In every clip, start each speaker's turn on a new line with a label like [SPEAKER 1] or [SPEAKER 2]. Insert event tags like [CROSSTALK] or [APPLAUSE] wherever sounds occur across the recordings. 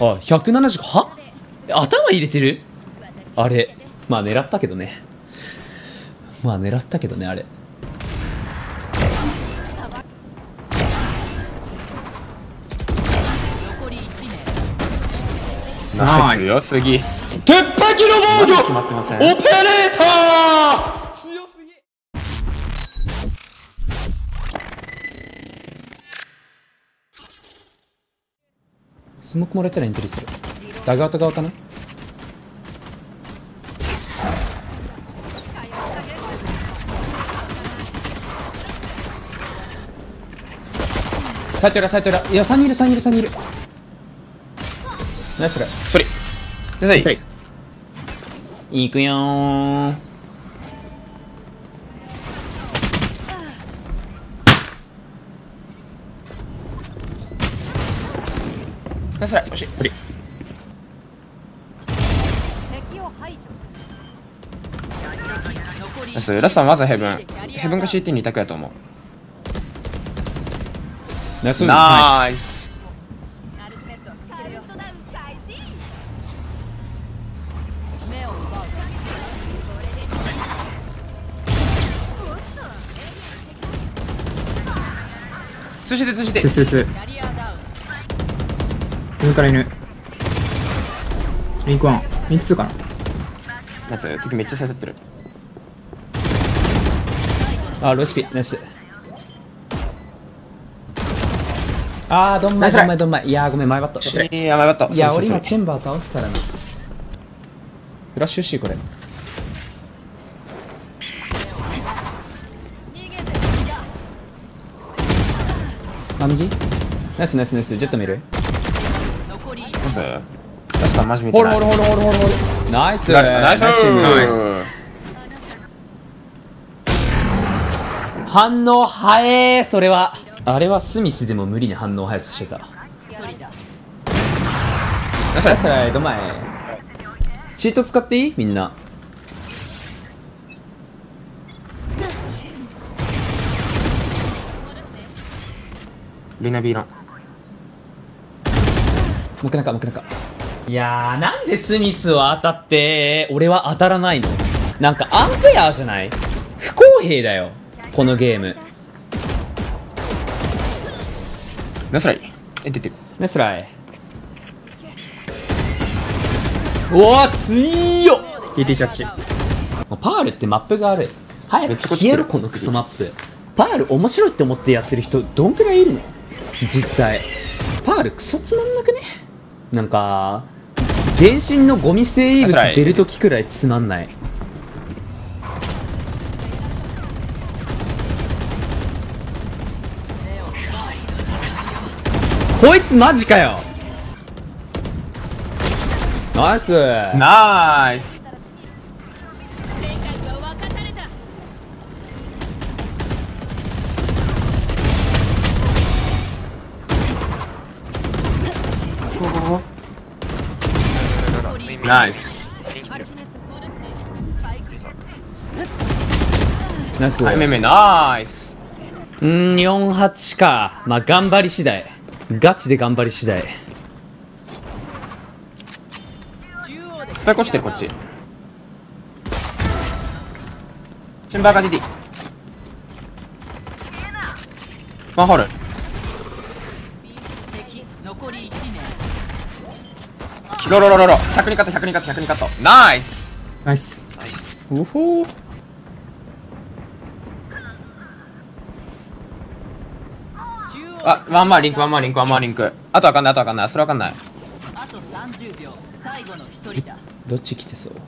[SPEAKER 1] あ170は？頭入れてる？あれ。まあ狙ったけどね。まあ狙ったけどねあれ。
[SPEAKER 2] 強すぎ
[SPEAKER 1] 鉄壁の防御！オペレータースモークもらえたらエントリーする。ダグアウト側かな？サイト裏サイト裏。いや3人いる3人いる3人いる。ナイスそれ？
[SPEAKER 2] それ。でさい
[SPEAKER 1] いくよー
[SPEAKER 2] ナイスライ惜しい無理スラストはまずヘブン。ヘブンか CT に2択やと思
[SPEAKER 1] ナイス。
[SPEAKER 2] うナイス。通じて通じて。
[SPEAKER 3] ツーツ上から犬。リンクワン。リンクツーかな。
[SPEAKER 2] ナイス敵めっちゃ刺さってる。
[SPEAKER 1] あロシピ。ナイス。あーどんまいどんまいどんまい。いやーごめん前バット。
[SPEAKER 2] いややばかった
[SPEAKER 1] いや俺今チェンバー倒せたらなフラッシュしこれあ右ナイスナイスナイス。ジェット見る？
[SPEAKER 4] 残り
[SPEAKER 2] ナイストはマジ見て
[SPEAKER 1] ホール
[SPEAKER 2] ない。
[SPEAKER 1] ホールホールホールホールホールナイス。
[SPEAKER 2] ナイス
[SPEAKER 1] ナイス。
[SPEAKER 2] ナイス。
[SPEAKER 1] 反応早えそれは。あれはスミスでも無理に反応早さしてた。
[SPEAKER 2] ナイス
[SPEAKER 1] ライド前。チート使っていい？みんな。
[SPEAKER 2] リナビーラン
[SPEAKER 1] もう一回中もう一回中。いやーなんでスミスは当たって俺は当たらないの？なんかアンフェアじゃない？不公平だよこのゲーム。
[SPEAKER 2] ナイスライえ出てる。
[SPEAKER 1] ナイスライうわ強っ
[SPEAKER 3] ！TT ジャッジ。
[SPEAKER 1] パールってマップが悪い早く消えろこのクソマップ。パール面白いって思ってやってる人どんくらいいるの？実際。パールクソつまんなんか原神のゴミ生物出るときくらいつまんない。こいつマジかよ。ナイス。
[SPEAKER 2] ナイスナイス
[SPEAKER 1] ナイス
[SPEAKER 2] はいめめナイス
[SPEAKER 1] うーん48か。まあ頑張り次第。ガチで頑張り次第。
[SPEAKER 2] スパイク落ちてるこっち。チェンバーがディディ。ワンホール
[SPEAKER 4] 敵残り1名
[SPEAKER 2] ロロロロロ。100にカット100にカット100にカット。ナイス
[SPEAKER 3] ナイス
[SPEAKER 1] うほー。
[SPEAKER 2] あ one more link one more link one more link。あとわかんないあとわかんない。それわかんない。
[SPEAKER 4] あと30秒最後の1人だ。
[SPEAKER 1] どっち来てそう？
[SPEAKER 4] 残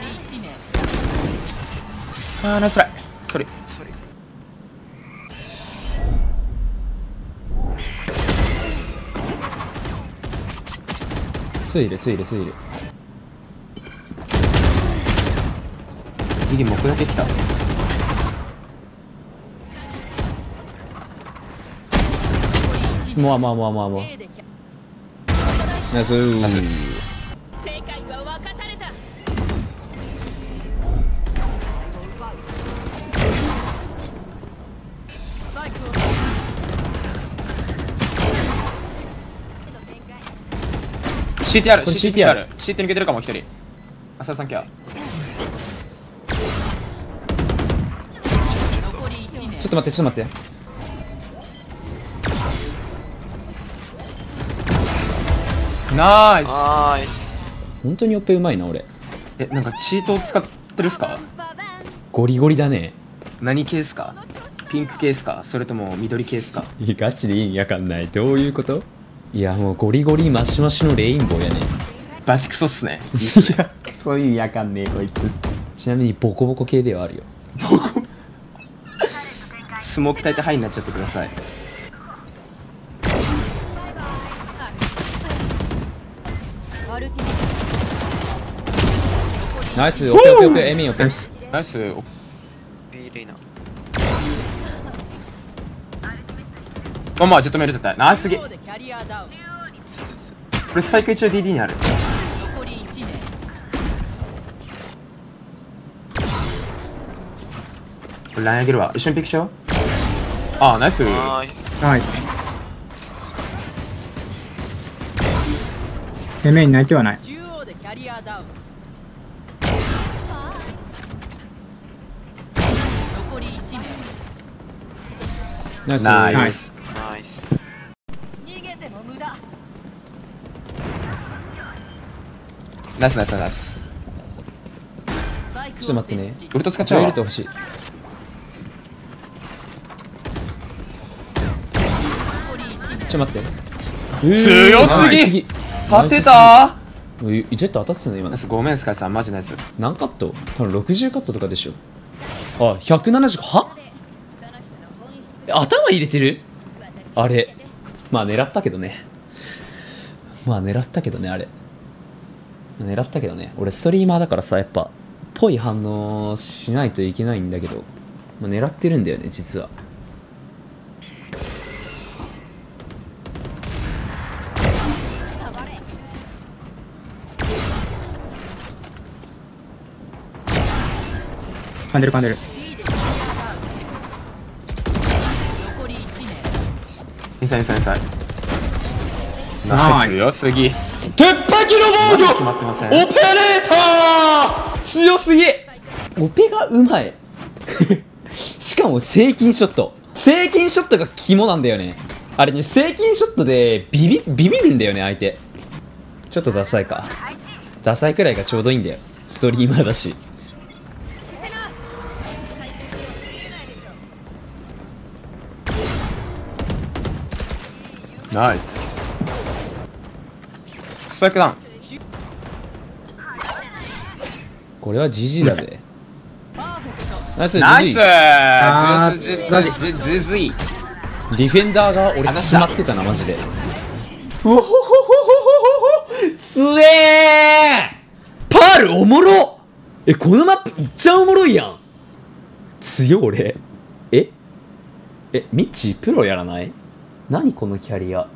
[SPEAKER 4] り1名。
[SPEAKER 2] あーナイスライ
[SPEAKER 1] ついるついるついる
[SPEAKER 2] ディディ木だ。け来た
[SPEAKER 1] もうまあまあまあまあ
[SPEAKER 4] A でキャ
[SPEAKER 1] ナイス
[SPEAKER 2] ナイス
[SPEAKER 4] 正解は分かたれた。スパイクを
[SPEAKER 2] CTR、
[SPEAKER 1] これ
[SPEAKER 2] CTR、CT 抜けてるかも、一人。浅田さんキャ。
[SPEAKER 4] 残り1名
[SPEAKER 1] ちょっと待ってちょっと待って。
[SPEAKER 2] ナイス。
[SPEAKER 5] ナイス。
[SPEAKER 1] 本当にオペうまいな俺。
[SPEAKER 2] え、なんかチートを使ってるっすか？
[SPEAKER 1] ゴリゴリだね。
[SPEAKER 2] 何系っすか？ピンク系っすか？それとも緑系っすか？
[SPEAKER 1] い [LAUGHS] やガチで意味わかんない。どういうこと？いやもうゴリゴリマシマシのレインボーやね
[SPEAKER 2] バチクソっすね。い
[SPEAKER 1] やそういう意味わかんねえこいつちなみにボコボコ系ではあるよ
[SPEAKER 2] スモーク焚いてハイになっちゃってください。
[SPEAKER 1] ナイスオペオペオペエミンオペ
[SPEAKER 3] ナイス
[SPEAKER 2] ナイス。お
[SPEAKER 5] B レイナ
[SPEAKER 2] あ、まあ、ジェットメール絶対。ナイスすぎ。こ
[SPEAKER 4] 中央でキャリアダウン
[SPEAKER 5] つつつ
[SPEAKER 2] れスパイク一応 DD にある。
[SPEAKER 4] 残り1名
[SPEAKER 2] これライン上げるわ。一緒にピックしよう。あ、ナイス。
[SPEAKER 5] ナイス
[SPEAKER 3] ナイス攻めに泣いてはない
[SPEAKER 4] 中央でキャリアダウン残り1名
[SPEAKER 1] ナイス
[SPEAKER 2] ナイス
[SPEAKER 3] ナイス
[SPEAKER 5] ナイス
[SPEAKER 4] 逃げても無駄
[SPEAKER 2] ナイスナイスナイス。
[SPEAKER 1] ちょっと待ってね。
[SPEAKER 2] ウルト使っちゃうわ。
[SPEAKER 1] エルト欲しい。
[SPEAKER 4] 残り1名
[SPEAKER 1] ちょっと待って。
[SPEAKER 2] 強すぎ。勝てた。
[SPEAKER 1] ジェット当たってたね今。
[SPEAKER 2] ごめん、スカイさん。マジナイス。
[SPEAKER 1] 何カット？多分60カットとかでしょ。あ170はえ頭入れてる？あれ。まあ狙ったけどね。まあ狙ったけどねあれ狙ったけどね。俺ストリーマーだからさやっぱぽい反応しないといけないんだけど、まあ、狙ってるんだよね実は。
[SPEAKER 3] 噛んでる噛んでる。
[SPEAKER 4] B でキャリアダウン残り1名
[SPEAKER 2] インサイインサイインサイ。
[SPEAKER 3] ナイス
[SPEAKER 2] ナイス。強すぎ。
[SPEAKER 1] 鉄壁の防
[SPEAKER 2] 決まってません。
[SPEAKER 1] オペレーター強すぎ。オペがうまい。[LAUGHS] しかも正筋ショット。正筋ショットが肝なんだよね。あれね正筋ショットでビビビビるんだよね相手。ちょっとダサいか。ダサいくらいがちょうどいいんだよ。ストリーマーだし。
[SPEAKER 2] ナイス。スパイクダウン。
[SPEAKER 1] これは GG だぜナイス
[SPEAKER 2] ナイス
[SPEAKER 3] ジ
[SPEAKER 2] ずずずずい。
[SPEAKER 1] ディフェンダーが俺決まってたなマジでうおほほほほほほつえーパールおもろえこのマップいっちゃおもろいやん強俺ええミッチープロやらない何このキャリア